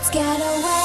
Let's get away.